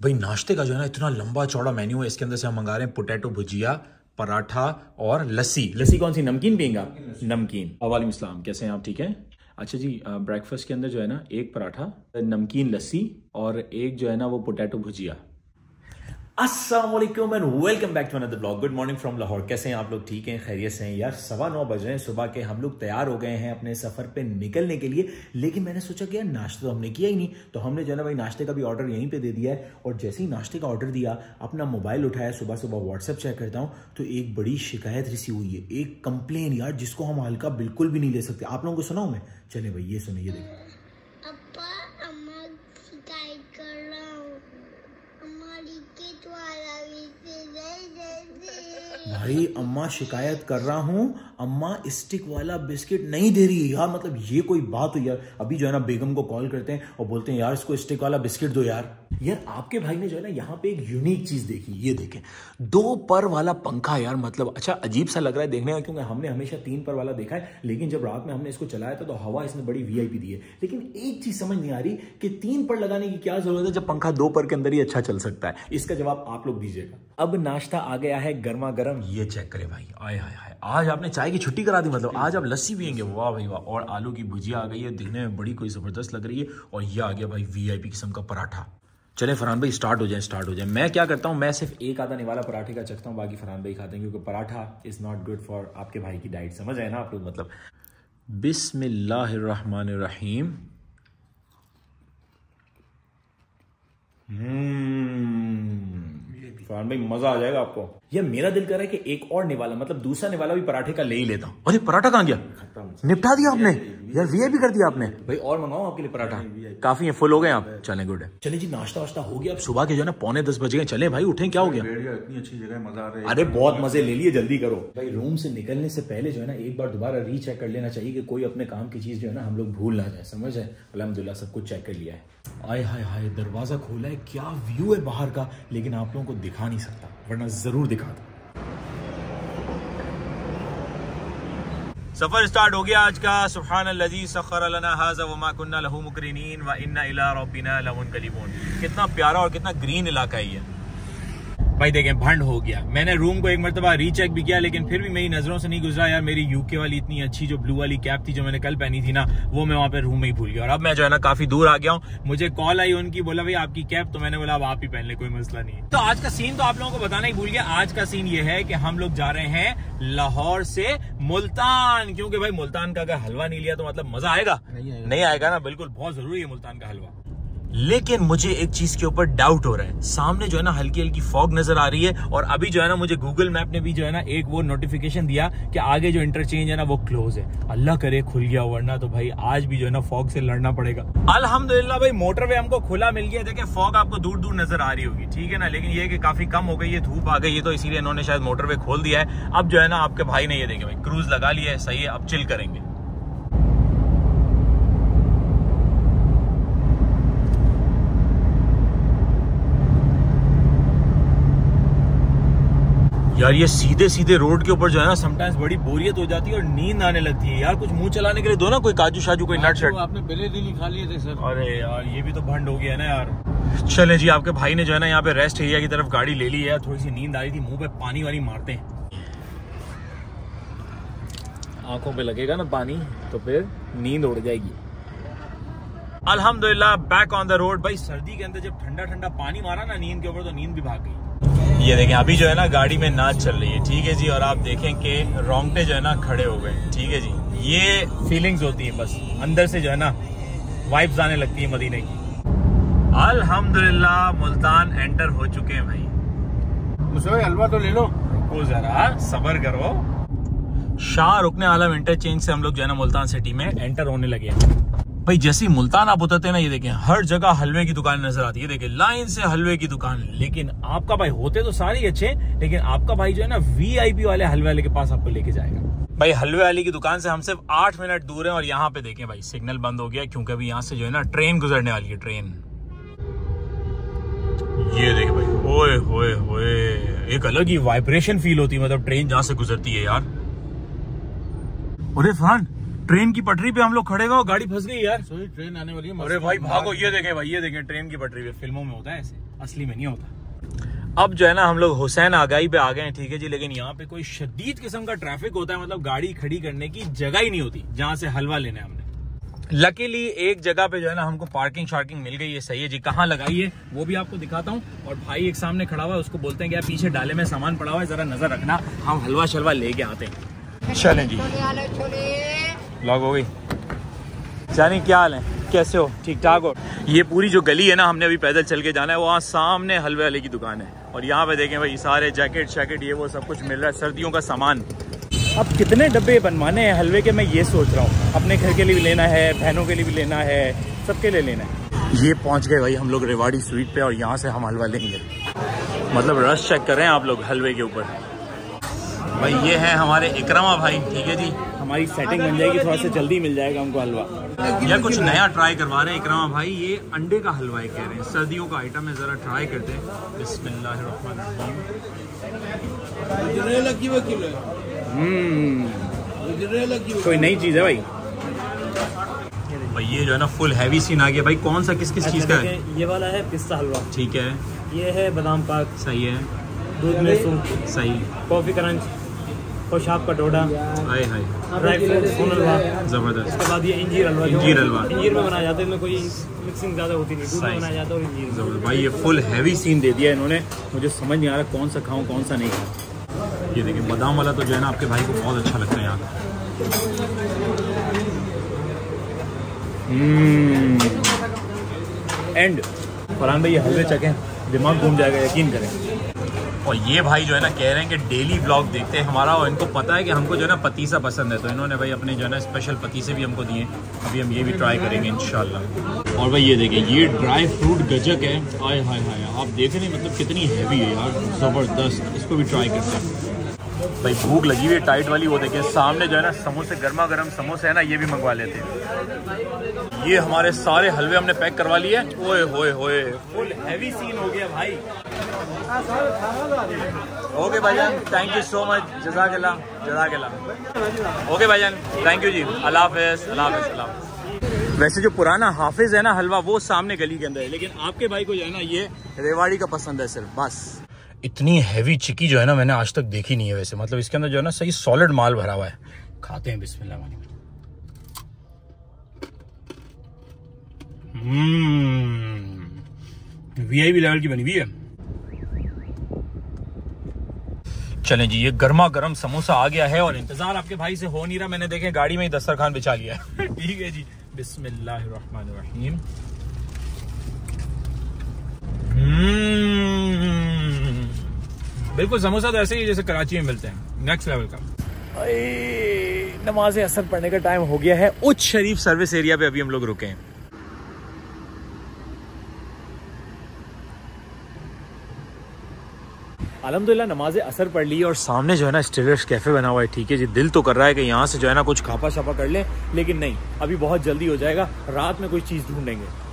भाई नाश्ते का जो है ना इतना लंबा चौड़ा मेन्यू है इसके अंदर से हम मंगा रहे हैं पोटैटो भुजिया पराठा और लस्सी। लस्सी कौन सी? नमकीन पियेंगे आप? नमकीन वालेकुम इस्लाम कैसे हैं आप? ठीक है? अच्छा जी ब्रेकफास्ट के अंदर जो है ना एक पराठा नमकीन लस्सी और एक जो है ना वो potato bhujia Aslam and welcome back to another blog. Good morning from Lahore. कैसे हैं आप लोग? ठीक हैं? खैरियत से हैं यार। सवा नौ बज रहे हैं। सुबह के हम लोग तैयार हो गए हैं अपने सफ़र पे निकलने के लिए। लेकिन मैंने सोचा कि यार, नाश्ता तो हमने किया ही नहीं। तो हमने जो है ना भाई, नाश्ते का भी ऑर्डर यहीं पे दे दिया है। और जैसे ही नाश्ते का ऑर्डर दिया, अपना मोबाइल उठाया सुबह सुबह व्हाट्सअप चेक करता हूँ तो एक बड़ी शिकायत रिसीव हुई है। एक कंप्लेन यार, जिसको हम हल्का बिल्कुल भी नहीं ले सकते। आप लोगों को सुनाऊ मैं? चले भाई, ये सुनिए देखिए। भाई, अम्मा शिकायत कर रहा हूँ, अम्मा स्टिक वाला बिस्किट नहीं दे रही। है यार मतलब ये कोई बात हुई यार। अभी जो है ना, बेगम को कॉल करते हैं और बोलते हैं, यार, इसको स्टिक वाला बिस्किट दो यार। यार, आपके भाई ने जो है ना, यहाँ पे एक यूनिक चीज़ देखी। ये देखें, दो पर वाला पंखा यार मतलब अच्छा अजीब सा लग रहा है देखने का, क्योंकि हमने हमेशा तीन पर वाला देखा है, लेकिन जब रात में हमने इसको चलाया था तो हवा इसने बड़ी वीआईपी दी है। लेकिन एक चीज़ समझ नहीं आ रही कि तीन पर लगाने की क्या ज़रूरत है, जब पंखा दो पर के अंदर ही अच्छा चल सकता है। इसका जवाब आप लोग दीजिएगा। अब नाश्ता आ गया है गर्मा गर्म ये चेक करें भाई। आए हाय हाय। आज आपने चाय की छुट्टी करा दी मतलब आज आप लस्सी पियेंगे। वाह भाई वाह। और आलू की भुजिया आ गई है। दिखने में बड़ी कोई ज़बरदस्त लग रही है। और ये आ गया भाई वीआईपी किस्म का पराठा। चले फरहान भाई स्टार्ट हो जाए स्टार्ट हो जाए। मैं क्या करता हूँ? मैं सिर्फ़ एक आधा निवाला पराठे का चखता हूँ, बाकी फरहान भाई खाते हैं, क्योंकि paratha is not good for आपके भाई की डाइट समझ आए ना आप लोग? मतलब बिस्मिल्लाहिर्रहमानिर्रहीम। हम्म। फरहान भाई, मज़ा आ जाएगा आपको। यार मेरा दिल कर रहा है कि एक और निवाला मतलब दूसरा निवाला भी पराठे का ले ही लेता हूँ। अरे पराठा कहाँ गया? निपटा दिया आपने? यार भी कर दिया आपने? भाई और मंगाओ आपके लिए पराठा। काफ़ी है फुल हो गए आप। चले गुड है। चले जी नाश्ता वाश्ता हो गया। अब सुबह के जो है ना पौने दस बजे गए। चले भाई उठे क्या हो गया? इतनी अच्छी जगह मज़ा आ रहा है। अरे बहुत मज़े ले लिए जल्दी करो। भाई रूम से निकलने से पहले जो है ना एक बार दोबारा रीचेक कर लेना चाहिए कि कोई अपने काम की चीज़ जो है ना हम लोग भूल ना जाए समझ है? अलहमदुल्ला सब कुछ चेक कर लिया है। आय हाय हाय दरवाज़ा खोला है क्या व्यू है बाहर का? लेकिन आप लोगों को दिखा नहीं सकता वरना ज़रूर दिखाता सफ़र स्टार्ट हो गया आज का। सुबहान लजी सखर हाजमा लहू मुकरिनीन व इन्ना इला रब्बिना लमुनकलिबून कितना प्यारा और कितना ग्रीन इलाका है ये। भाई देखें भंड हो गया। मैंने रूम को एक मरतबा रीचेक भी किया लेकिन फिर भी मेरी नज़रों से नहीं गुजरा यार। मेरी यूके वाली इतनी अच्छी जो ब्लू वाली कैप थी जो मैंने कल पहनी थी ना वो मैं वहाँ पे रूम में ही भूल गया। और अब मैं जो है ना काफ़ी दूर आ गया हूँ। मुझे कॉल आई उनकी बोला भाई आपकी कैप तो मैंने बोला अब आप ही पहन ले कोई मसला नहीं तो आज का सीन तो आप लोगों को बताना ही भूल गया। आज का सीन ये है कि हम लोग जा रहे हैं लाहौर से मुल्तान क्योंकि भाई मुल्तान का अगर हलवा नहीं लिया तो मतलब मज़ा आएगा। नहीं आएगा ना? बिल्कुल बहुत ज़रूरी है मुल्तान का हलवा। लेकिन मुझे एक चीज़ के ऊपर डाउट हो रहा है। सामने जो है ना, हल्की हल्की फॉग नज़र आ रही है और अभी जो है ना, मुझे गूगल मैप ने भी जो है ना, एक वो नोटिफिकेशन दिया कि आगे जो इंटरचेंज है ना, वो क्लोज है। अल्लाह करे, खुल गया वरना तो भाई आज भी जो है ना फॉग से लड़ना पड़ेगा। अल्हम्दुलिल्लाह भाई मोटरवे हमको खुला मिल गया देखे फॉग आपको दूर दूर नज़र आ रही होगी, ठीक है ना? लेकिन ये काफ़ी कम हो गई है धूप आ गई है तो इसीलिए इन्होंने शायद मोटरवे खोल दिया है। अब जो है ना, आपके भाई ने ये देखे, भाई क्रूज लगा लिया है, सही है, अब चिल करेंगे। यार ये सीधे सीधे रोड के ऊपर जो है ना समटाइम्स बड़ी बोरियत हो जाती है और नींद आने लगती है। यार कुछ मुँह चलाने के लिए दो ना कोई काजू शाजू कोई नट शट आपने पहले दिन ही खा लिए थे सर अरे यार ये भी तो भंड हो गया ना यार। चले जी आपके भाई ने जो है ना यहाँ पे रेस्ट एरिया की तरफ़ गाड़ी ले ली है। थोड़ी सी नींद आ रही थी मुँह पे पानी वानी मारते हैं। आँखों पे लगेगा ना पानी तो फिर नींद उड़ जाएगी। अल्हम्दुलिल्लाह बैक ऑन द रोड भाई सर्दी के अंदर जब ठंडा ठंडा पानी मारा ना नींद के ऊपर तो नींद भी भाग गई। ये देखें अभी जो है ना गाड़ी में नाच चल रही है ठीक है जी? और आप देखें कि रोंगटे जो है ना खड़े हो गए ठीक है जी? ये फीलिंग्स होती है बस अंदर से जो है ना वाइब्स आने लगती है मदीने की। अल्हम्दुलिल्लाह मुल्तान एंटर हो चुके हैं भाई। हलवा तो ले लो। जरा सबर करो। शाह रुकने आलम इंटरचेंज से हम लोग जो है ना मुल्तान सिटी में एंटर होने लगे हैं। भाई, जैसे मुल्तान आप उतरते ना, ये देखें, हर जगह हलवे की दुकान नज़र आती है। देखें, लाइन से हलवे की दुकान। लेकिन आपका भाई होते तो सारे अच्छे, लेकिन आपका भाई जो है ना वीआईपी वाले हलवे वाले के पास आपको लेके जाएगा। भाई, हलवे वाली की दुकान से हम सिर्फ़ आठ मिनट दूर है और यहाँ पे देखें भाई, सिग्नल बंद हो गया, क्योंकि अभी यहाँ से जो है ना, ट्रेन गुजरने वाली है, ट्रेन। ये देखे भाई, ओए, होए होए। एक अलग ही वाइब्रेशन फील होती है मतलब ट्रेन जहाँ से गुजरती है यार। अरे फरहान ट्रेन की पटरी पे हम लोग खड़े गए गाड़ी फंस गई यार। सॉरी ट्रेन आने वाली है अरे भाई भागो ये देखे भाई ये देखे ट्रेन की पटरी पे फ़िल्मों में होता है ऐसे असली में नहीं होता। अब जो है ना हम लोग हुसैन आगाई पे आ गए हैं ठीक है जी लेकिन यहाँ पे कोई शदीद किस्म का ट्रैफ़िक होता है मतलब गाड़ी खड़ी करने की जगह ही नहीं होती जहाँ से हलवा लेना है हमने। लकीली एक जगह पे जो है ना हमको पार्किंग शार्किंग मिल गई है सही है जी। कहाँ लगाई है वो भी आपको दिखाता हूँ। और भाई एक सामने खड़ा हुआ है उसको बोलते हैं कि यार पीछे डाले में सामान पड़ा हुआ है जरा नज़र रखना हम हलवा शलवा लेके आते हैं। चलें जी। लॉग हो गई। जानी क्या हाल है? कैसे हो? ठीक ठाक हो? ये पूरी जो गली है ना, हमने अभी पैदल चल के जाना है, वहाँ सामने हलवे वाले की दुकान है। और यहाँ पे देखें भाई, सारे जैकेट शैकेट ये वो सब कुछ मिल रहा है, सर्दियों का सामान। अब कितने डब्बे बनवाने हैं हलवे के, मैं ये सोच रहा हूँ। अपने घर के लिए भी लेना है, बहनों के लिए भी लेना है, सबके लिए लेना है। ये पहुँच गए भाई हम लोग रेवाड़ी स्वीट पे और यहाँ से हम हलवा लेंगे। मतलब रस चेक कर रहे हैं आप लोग हलवे के ऊपर। भाई ये है हमारे इकरमा भाई ठीक है जी? हमारी सेटिंग बन जाएगी थोड़ा सा जल्दी मिल जाएगा हमको हलवा। या कुछ नया ट्राई करवा रहे हैं इकरमा भाई ये अंडे का हलवा कह रहे हैं। सर्दियों का आइटम है जरा ट्राई करते हैं। बिस्मिल्लाहिर्रहमानिर्रहीम। हम्म। कोई नई चीज़ है भाई? भाई ये जो है ना फुल हैवी सीन आ गया। भाई कौन सा किस किस चीज़ का है? ये वाला है पिस्ता हलवा। ठीक है। ये है बादाम पाक। सही है। दूध में सूप। सही। Coffee crunch. खुशाब का डोडा। हाय हाय। ड्राई फ्रूट सोन हलवा? ज़बरदस्त। उसके बाद ये इंजीर हलवा इंजीर हलवा। इंजीर में बनाया जाता है इसमें कोई मिक्सिंग ज़्यादा होती नहीं। दूध में बनाया जाता है और इंजीर। ज़बरदस्त। भाई ये फुल हैवी सीन दे दिया इन्होंने। मुझे समझ नहीं आ रहा कौन सा खाऊं कौन सा नहीं खाऊं। ये देखिए बादाम वाला तो जो है ना आपके भाई को बहुत अच्छा लगता है यहाँ। का एंड फरहान भाई ये हलवे चखें दिमाग घूम जाएगा यकीन करें। और ये भाई जो है ना कह रहे हैं कि डेली ब्लॉग देखते हैं हमारा, और इनको पता है कि हमको जो है ना पतीसा पसंद है। तो इन्होंने भाई अपने जो है ना स्पेशल पतीसे भी हमको दिए अभी हम ये भी ट्राई करेंगे इन और भाई ये देखें ये ड्राई फ्रूट गजक है। हाय हाय हाय, आप देख रहे हैं मतलब कितनी हैवी है यार, ज़बरदस्त। इसको भी ट्राई करते हैं। भाई भूख लगी हुई टाइट वाली, वो देखिए सामने जो है ना, समोसे, गर्मा गर्म समोसे है ना, ये भी मंगवा लेते हैं। ये हमारे सारे हलवे हमने पैक करवा लिए ओए, होए होए। फुल हैवी सीन हो गया भाई। ओके भाईजान थैंक यू सो मच जजाकल्ला जजाकल्ला। ओके भाईजान थैंक यू जी। अल्लाह अल्लाह अल्लाह। वैसे जो पुराना हाफिज है ना, हलवा, वो सामने गली के अंदर है। लेकिन आपके भाई को जो है ना, ये रेवाड़ी का पसंद है सिर्फ़, बस। इतनी हैवी चिक्की जो है ना मैंने आज तक देखी नहीं है वैसे। मतलब इसके अंदर जो है ना सही सॉलिड माल भरा हुआ है। खाते हैं, बिस्मिल्लाह वाली वीआईपी लेवल की बनी हुई है। चलें जी, ये गर्मा गर्म समोसा आ गया है और इंतज़ार आपके भाई से हो नहीं रहा। मैंने देखे गाड़ी में ही दस्तरखान बिछा लिया ठीक है जी। बिस्मिल्लाहिर्रहमानिर्रहीम। बिल्कुल, समोसा तो ऐसे ही जैसे कराची में मिलते हैं। नेक्स्ट लेवल का। नमाज़ असर पढ़ने का टाइम हो गया है। उच्च शरीफ सर्विस एरिया पे अभी हम लोग रुके हैं। अलहमदिल्ला नमाज़ असर पढ़ ली और सामने जो है ना स्टेलर्स कैफ़े बना हुआ है। ठीक है जी, दिल तो कर रहा है कि यहाँ से जो है ना कुछ खापा छापा कर ले, लेकिन नहीं, अभी बहुत जल्दी हो जाएगा। रात में कोई चीज़ ढूंढेंगे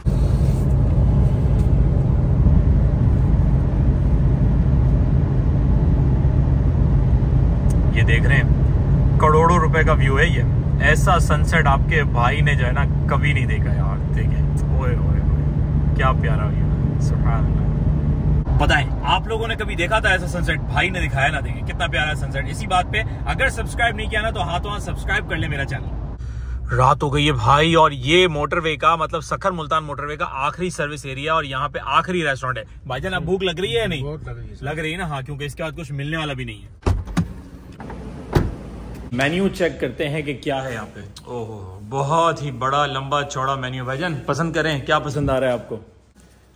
ये देख रहे हैं करोड़ों रुपए का व्यू है ये। ऐसा सनसेट आपके भाई ने जो है ना कभी नहीं देखा यार। देखे। ओए ओए ओए। क्या प्यारा व्यू है। सुभान अल्लाह। बताएँ आप लोगों ने कभी देखा था ऐसा सनसेट भाई ने दिखाया ना देखे। कितना प्यारा सनसेट इसी बात पे अगर सब्सक्राइब नहीं किया ना तो हाथों हाथ सब्सक्राइब कर ले मेरा चैनल रात हो गई है भाई और ये मोटरवे का मतलब सखर मुल्तान मोटरवे का आखिरी सर्विस एरिया और यहाँ पे आखिरी रेस्टोरेंट है। भाईजान आप भूख लग रही है या नहीं? लग रही है लग रही है ना? हाँ क्योंकि इसके बाद कुछ मिलने वाला भी नहीं है। मेन्यू चेक करते हैं कि क्या है यहाँ पे। ओहो बहुत ही बड़ा लंबा चौड़ा मेन्यू। भाईजान पसंद करें क्या पसंद आ रहा है आपको?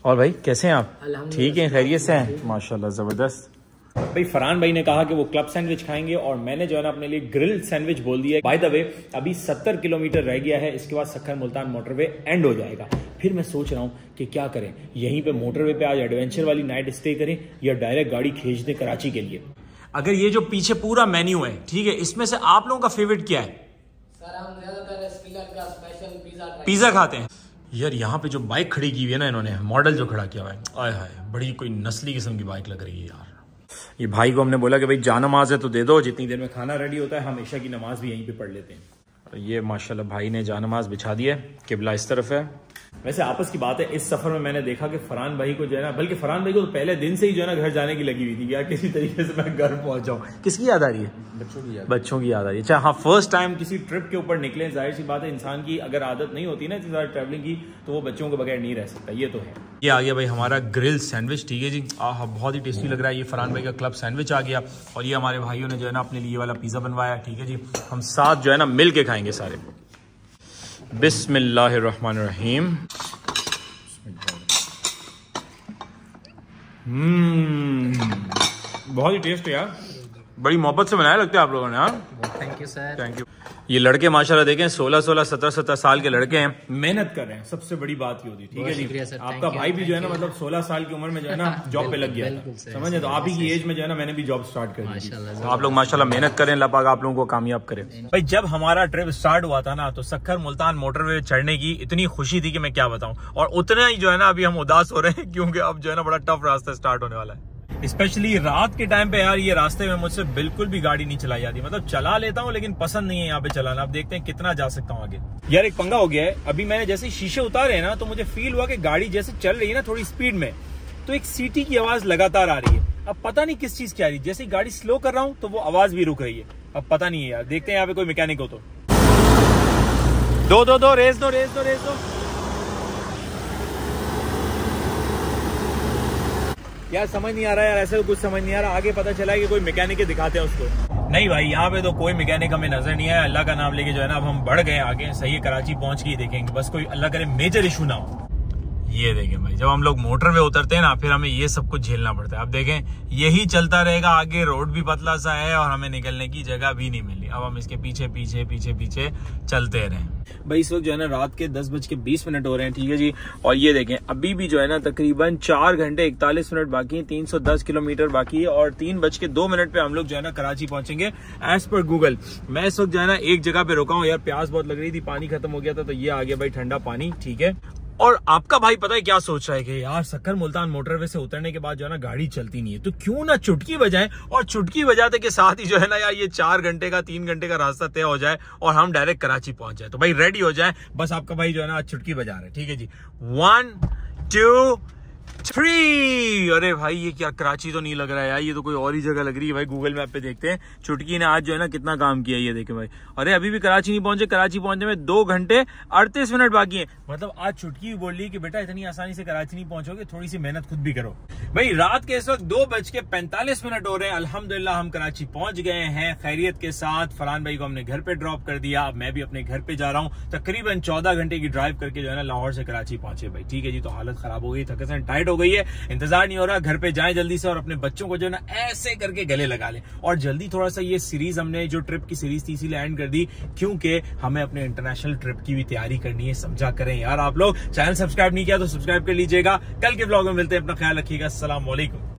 और भाई कैसे हैं आप? ठीक हैं खैरियत से हैं? माशाल्लाह ज़बरदस्त। भाई फरहान भाई ने कहा कि वो क्लब सैंडविच खाएँगे और मैंने जो है ना अपने लिए ग्रिल सैंडविच बोल दिया बाय द वे अभी 70 किलोमीटर रह गया है इसके बाद सखर मुल्तान मोटरवे एंड हो जाएगा। फिर मैं सोच रहा हूँ कि क्या करें? यहीं पे मोटरवे पे आज एडवेंचर वाली नाइट स्टे करें या डायरेक्ट गाड़ी खींच दें कराची के लिए? अगर ये जो पीछे पूरा मेन्यू है ठीक है इसमें से आप लोगों का फेवरेट क्या है? सर हम ज़्यादातर श्रीलंका का स्पेशल पिज्जा खाते हैं। यार यहाँ पे जो बाइक खड़ी की हुई है ना इन्होंने मॉडल जो खड़ा किया हुआ है आय हाय बड़ी कोई नस्ली किस्म की बाइक लग रही है यार। ये भाई को हमने बोला कि भाई जा नमाज़ है तो दे दो जितनी देर में खाना रेडी होता है हमेशा की नमाज़ भी यहीं पे पढ़ लेते हैं। ये माशाल्लाह भाई ने जा नमाज़ बिछा दी है किबला इस तरफ़ है। वैसे आपस की बात है इस सफ़र में मैंने देखा कि फरहान भाई को जो है ना बल्कि फरहान भाई को तो पहले दिन से ही जो है ना घर जाने की लगी हुई थी यार किसी तरीके से मैं घर पहुँच जाऊँ। किसकी याद आ रही है? बच्चों की याद। बच्चों की याद आ रही है। अच्छा हाँ फ़र्स्ट टाइम किसी ट्रिप के ऊपर निकले ज़ाहिर सी बात है इंसान की अगर आदत नहीं होती ना इतनी ज़्यादा ट्रैवलिंग की तो वो बच्चों के बगैर नहीं रह सकता ये तो है। ये आ गया भाई हमारा ग्रिल सैंडविच ठीक है जी? आह बहुत ही टेस्टी लग रहा है ये फरहान भाई का क्लब सैंडविच आ गया। और ये हमारे भाइयों ने जो है ना अपने लिए वाला पिज़्ज़ा बनवाया ठीक है जी? हम साथ जो है ना मिल के खाएँगे सारे। बिस्मिल्लाहिर्रहमानिर्रहीम। हम्म बहुत ही टेस्ट है यार। बड़ी मोहब्बत से बनाया लगता है आप लोगों ने हाँ? Thank you sir thank you ये लड़के माशाल्लाह देखें 16 16 17 17 साल के लड़के हैं। मेहनत कर रहे हैं सबसे बड़ी बात ये होती है ठीक है जी? सर, आपका भाई भी जो है ना मतलब 16 साल की उम्र में जो है ना जॉब पे लग गया। समझे तो आप ही की एज में जो है ना मैंने भी जॉब स्टार्ट कर दी तो आप लोग माशाल्लाह मेहनत करें अल्लाह पाक आप लोगों को कामयाब करे। भाई जब हमारा ट्रिप स्टार्ट हुआ था ना तो सखर मुल्तान मोटरवे चढ़ने की इतनी खुशी थी कि मैं क्या बताऊँ। और उतना ही जो है ना अभी हम उदास हो रहे हैं क्योंकि अब जो है ना बड़ा टफ रास्ता स्टार्ट होने वाला है। स्पेशली रात के टाइम पे यार ये रास्ते में मुझसे बिल्कुल भी गाड़ी नहीं चलाई जाती। मतलब चला लेता हूँ, लेकिन पसंद नहीं है यहाँ पे चलाना। अब देखते हैं कितना जा सकता हूँ आगे। यार एक पंगा हो गया है। अभी मैंने जैसे शीशे उतारे ना तो मुझे फील हुआ कि गाड़ी जैसे चल रही है ना थोड़ी स्पीड में तो एक सीटी की आवाज़ लगातार आ रही है। अब पता नहीं किस चीज़ की आ रही है। जैसे गाड़ी स्लो कर रहा हूँ तो वो आवाज़ भी रुक रही है। अब पता नहीं है यार। देखते हैं यहाँ पे कोई मैकेनिक हो तो। दो दो दो रेस दो रेस दो रेस दो। यार, समझ नहीं आ रहा यार, ऐसे तो कुछ समझ नहीं आ रहा। आगे पता चला है कि कोई मैकेनिक दिखाते हैं उसको। नहीं भाई, यहाँ पे तो कोई मैकेनिक हमें नज़र नहीं आया। अल्लाह का नाम लेके जो है ना, अब हम बढ़ गए आगे। सही कराची पहुँच के देखेंगे। बस कोई अल्लाह करे मेजर इशू ना हो। ये देखें भाई, जब हम लोग मोटर पे उतरते हैं ना, फिर हमें ये सब कुछ झेलना पड़ता है। अब देखें, यही चलता रहेगा, आगे रोड भी पतला सा है और हमें निकलने की जगह भी नहीं मिली। अब हम इसके पीछे पीछे पीछे पीछे चलते रहें। भाई, इस वक्त जो है ना, रात के दस बज के बीस मिनट हो रहे हैं, ठीक है जी? और ये देखें, अभी भी जो है ना, तकरीबन चार घंटे इकतालीस मिनट बाकी है, तीन सौ दस किलोमीटर बाकी है और तीन बज के दो मिनट पे हम लोग जो है ना, कराची पहुँचेंगे एज पर गूगल मैं इस वक्त जो है ना, एक जगह पे रुका हूँ, यार, प्यास बहुत लग रही थी, पानी खत्म हो गया था तो ये आ गया भाई ठंडा पानी, ठीक है? और आपका भाई पता है क्या सोच रहा है कि यार, सक्कर मुल्तान मोटरवे से उतरने के बाद जो है ना, गाड़ी चलती नहीं है। तो क्यों ना चुटकी बजाए? और चुटकी बजाते के साथ ही जो है ना यार, ये चार घंटे का, तीन घंटे का रास्ता तय हो जाए और हम डायरेक्ट कराची पहुँच जाए। तो भाई रेडी हो जाए? बस आपका भाई जो है ना आज चुटकी बजा रहे ठीक है जी। वन टू थ्री अरे भाई, ये क्या कराची तो नहीं लग रहा है यार, ये तो कोई और ही जगह लग रही है भाई गूगल मैप पे देखते हैं। चुटकी ने आज जो है ना कितना काम किया ये देखे भाई। अरे अभी भी कराची नहीं पहुँचे, कराची पहुँचने में दो घंटे अड़तीस मिनट बाकी है। मतलब आज चुटकी बोल रही कि बेटा, इतनी आसानी से कराची नहीं पहुंचोगे, थोड़ी सी मेहनत खुद भी करो। भाई, रात के इस वक्त दो बज के पैंतालीस मिनट हो रहे हैं। अलहमदुल्ला हम कराची पहुँच गए हैं। खैरियत के साथ फरहान भाई को हमने घर पे ड्रॉप कर दिया। अब मैं भी अपने घर पे जा रहा हूँ। तकरीबन चौदह घंटे की ड्राइव करके जो है ना लाहौर से कराची पहुँचे भाई। ठीक है जी तो हालत खराब हो गई थकसन टाइट हो गई है, इंतज़ार नहीं हो रहा, घर पे जाए जल्दी से और अपने बच्चों को जो ना ऐसे करके गले लगा ले। और जल्दी थोड़ा सा ये सीरीज़ हमने, जो ट्रिप की सीरीज़ थी, इसीलिए एंड कर दी, क्योंकि हमें अपने इंटरनेशनल ट्रिप की भी तैयारी करनी है, समझा करें यार आप लोग। चैनल सब्सक्राइब नहीं किया तो सब्सक्राइब कर लीजिएगा। कल के ब्लॉग में मिलते हैं, अपना ख्याल रखिएगा। असला